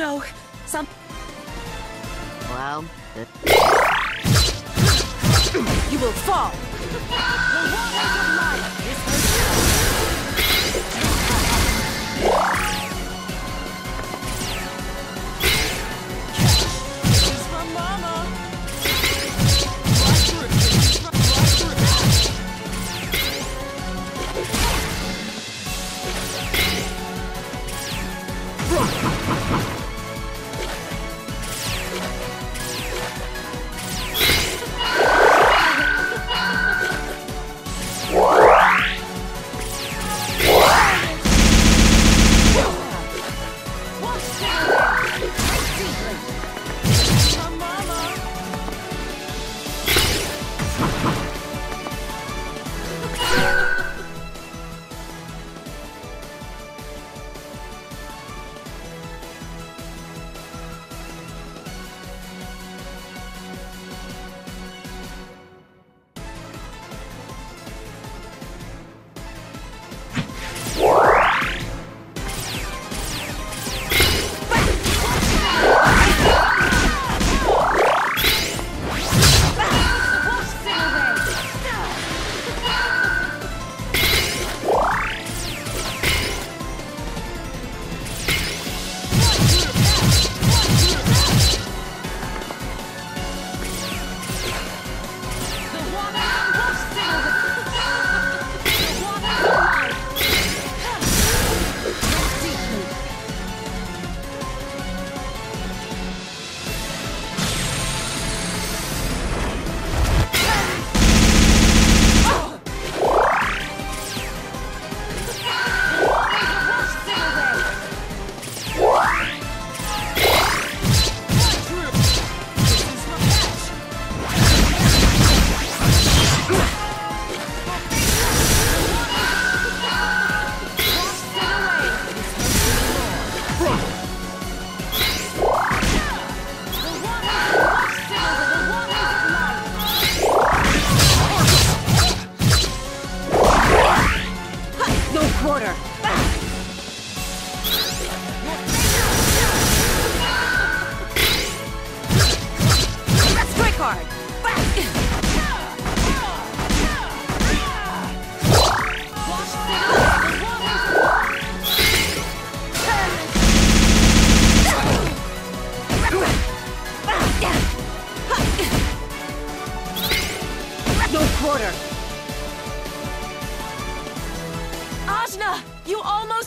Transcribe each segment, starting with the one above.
no! Some. Well, you will fall. No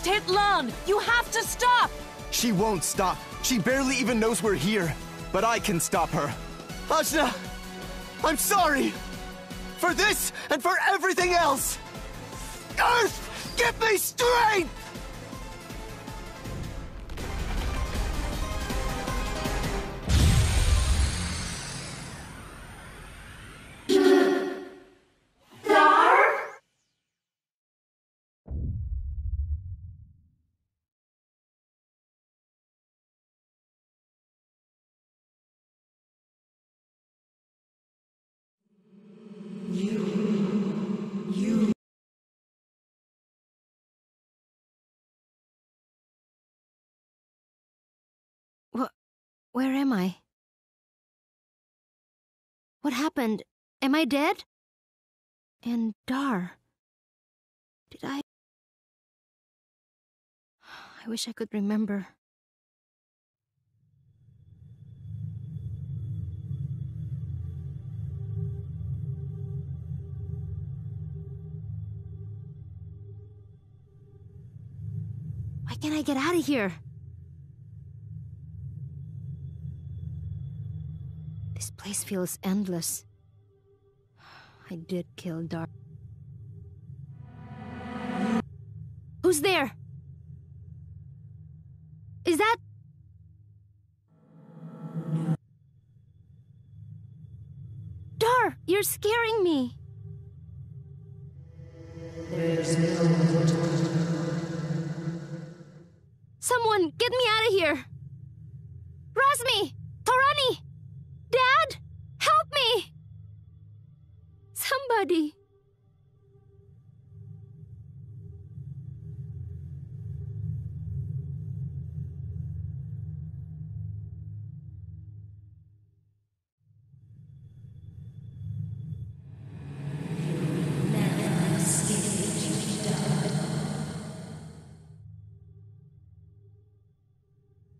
almost hit. You have to stop. She won't stop. She barely even knows we're here. But I can stop her. Ajna! I'm sorry! For this and for everything else! Earth! Give me strength! Where am I? What happened? Am I dead? And Dhar. Did I? I wish I could remember. Why can't I get out of here? Place feels endless. I did kill Dhar. Who's there? Is that. Dhar, you're scaring me. Someone, get me out of here! Razmi!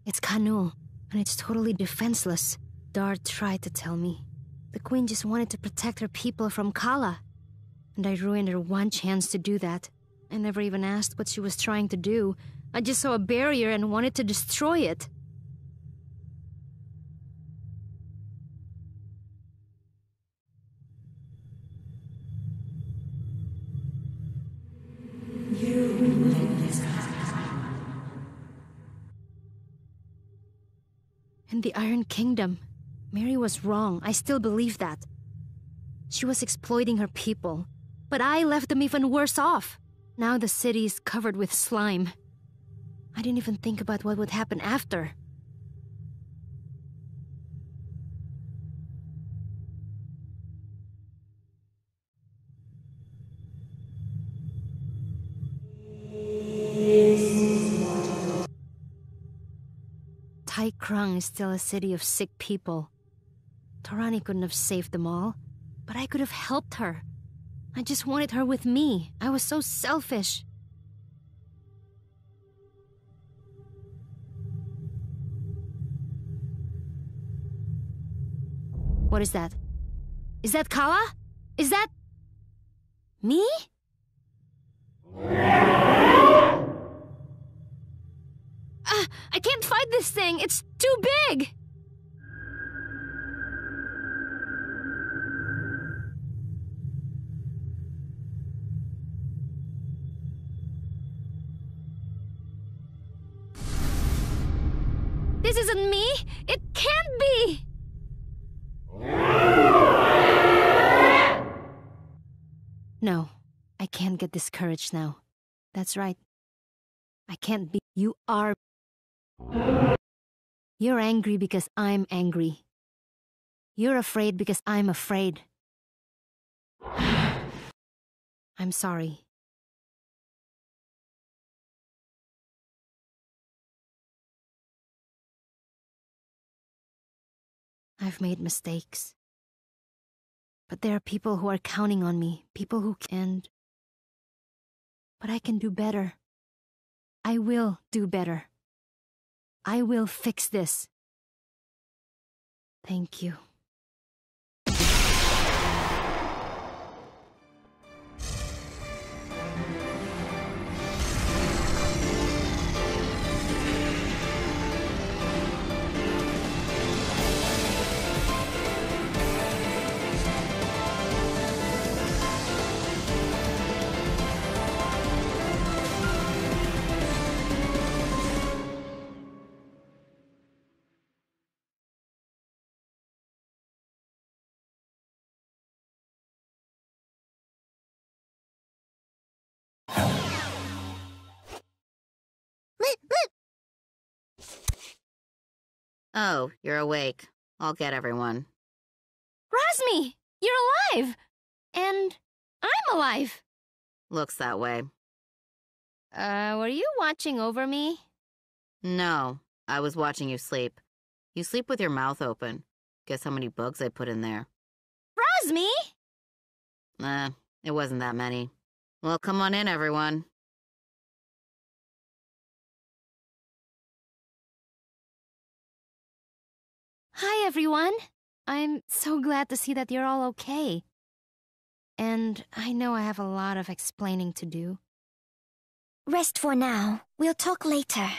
It's Kanu, and it's totally defenseless. Dhar tried to tell me. The queen just wanted to protect her people from Kala. And I ruined her one chance to do that. I never even asked what she was trying to do. I just saw a barrier and wanted to destroy it. In the Iron Kingdom, Mary was wrong. I still believe that. She was exploiting her people, but I left them even worse off. Now the city is covered with slime. I didn't even think about what would happen after. Tai Krung is still a city of sick people. Thorani couldn't have saved them all, but I could have helped her. I just wanted her with me. I was so selfish. What is that? Is that Kala? Is that. me? Ah, I can't fight this thing. It's too big. This isn't me. It can't be. No, I can't get discouraged now. That's right. I can't be. You are. You're angry because I'm angry. You're afraid because I'm afraid. I'm sorry. I've made mistakes. But there are people who are counting on me, people who can. But I can do better. I will do better. I will fix this. Thank you. Oh, you're awake. I'll get everyone. Razmi! You're alive! And I'm alive! Looks that way. Uh, were you watching over me? No, I was watching you sleep. You sleep with your mouth open. Guess how many bugs I put in there? Razmi! Eh, it wasn't that many. Well, come on in, everyone. Hi, everyone. I'm so glad to see that you're all okay. And I know I have a lot of explaining to do. Rest for now. We'll talk later.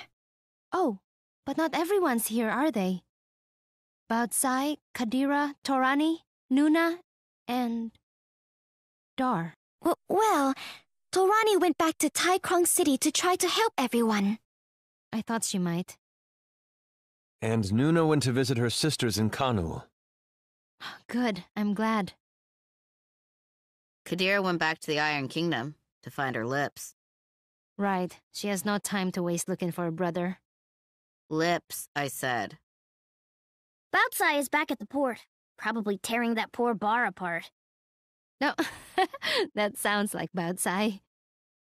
Oh, but not everyone's here, are they? Baozi, Qadira, Thorani, Nuna, and Dhar. W- well, Thorani went back to Tai Krung City to try to help everyone. I thought she might. And Nuna went to visit her sisters in Kanul. Good, I'm glad. Qadira went back to the Iron Kingdom to find her lips. Right, she has no time to waste looking for a brother. Lips, I said. Baozi is back at the port, probably tearing that poor bar apart. No, that sounds like Baozi.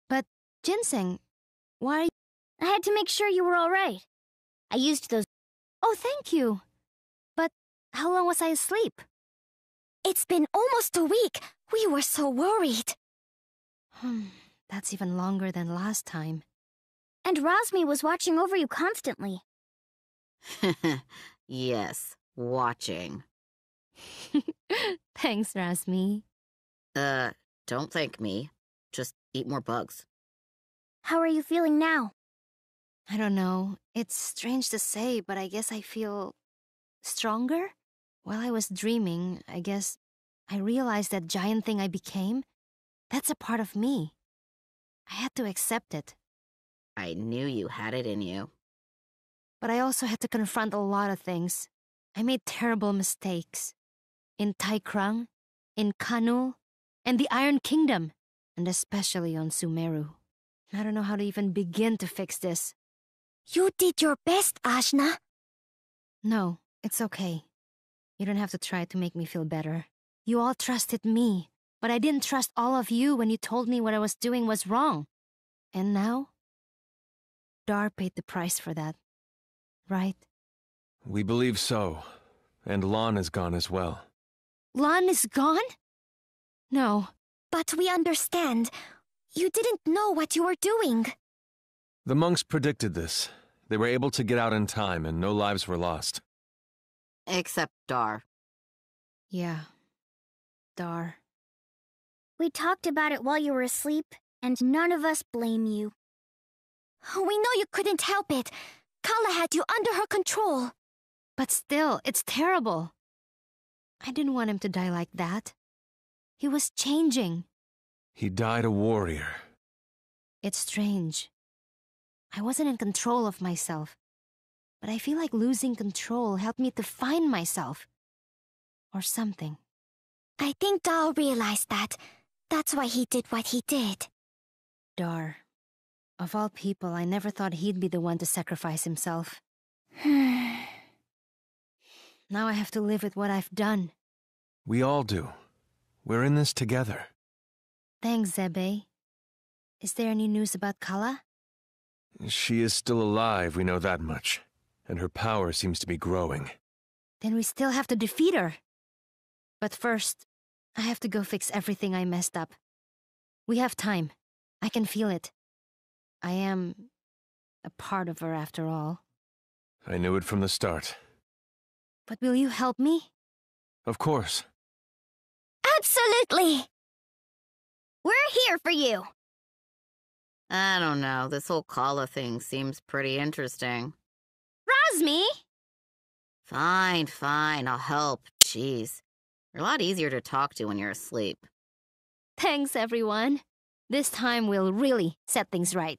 But, Ginseng, why are you... I had to make sure you were all right. I used those. Oh, thank you. But how long was I asleep? It's been almost a week. We were so worried. Hmm, that's even longer than last time. And Razmi was watching over you constantly. yes, watching. Thanks, Razmi. Uh, don't thank me. Just eat more bugs. How are you feeling now? I don't know. It's strange to say, but I guess I feel stronger. While I was dreaming, I guess I realized that giant thing I became, that's a part of me. I had to accept it. I knew you had it in you. But I also had to confront a lot of things. I made terrible mistakes. In Tai Krung, in Kanul, and the Iron Kingdom, and especially on Sumeru. I don't know how to even begin to fix this. You did your best, Ajna. No, it's okay. You don't have to try to make me feel better. You all trusted me, but I didn't trust all of you when you told me what I was doing was wrong. And now? Dhar paid the price for that. Right? We believe so. And Lon is gone as well. Lon is gone? No. But we understand. You didn't know what you were doing. The monks predicted this. They were able to get out in time, and no lives were lost. Except Dhar. Yeah. Dhar. We talked about it while you were asleep, and none of us blame you. Oh, we know you couldn't help it. Kala had you under her control. But still, it's terrible. I didn't want him to die like that. He was changing. He died a warrior. It's strange. I wasn't in control of myself. But I feel like losing control helped me to find myself. Or something. I think Dhar realized that. That's why he did what he did. Dhar. Of all people, I never thought he'd be the one to sacrifice himself. now I have to live with what I've done. We all do. We're in this together. Thanks, Zebei. Is there any news about Kala? She is still alive, we know that much. And her power seems to be growing. Then we still have to defeat her. But first, I have to go fix everything I messed up. We have time. I can feel it. I am a part of her after all. I knew it from the start. But will you help me? Of course. Absolutely! We're here for you. I don't know. This whole Kala thing seems pretty interesting. Razmi! Fine, fine. I'll help. Jeez. You're a lot easier to talk to when you're asleep. Thanks, everyone. This time we'll really set things right.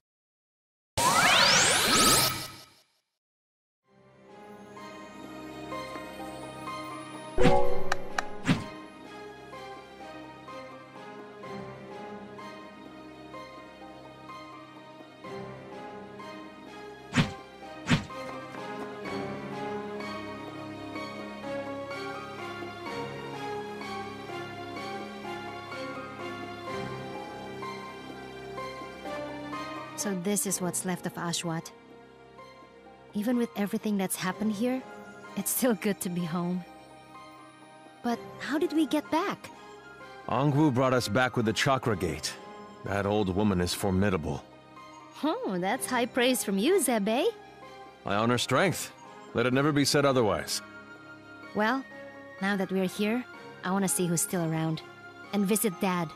So this is what's left of Ashwat. Even with everything that's happened here, it's still good to be home. But how did we get back? Ongwu brought us back with the Chakra Gate. That old woman is formidable. Oh, that's high praise from you, Zebei. I honor strength. Let it never be said otherwise. Well, now that we're here, I want to see who's still around. And visit Dad.